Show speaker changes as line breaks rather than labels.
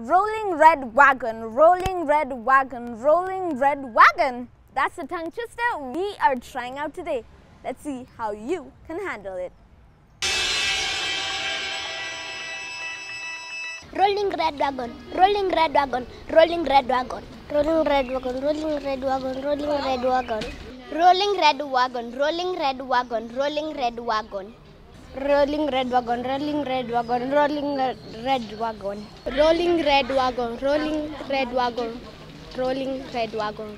Rolling red wagon, rolling red wagon, rolling red wagon. That's the tongue twister we are trying out today. Let's see how you can handle it.
Rolling red wagon, rolling red wagon, rolling red wagon, rolling red wagon, rolling red wagon, rolling red wagon, rolling red wagon, rolling red wagon, rolling red wagon. Rolling red wagon, rolling red wagon, rolling red wagon, rolling red wagon, rolling red wagon, rolling red wagon.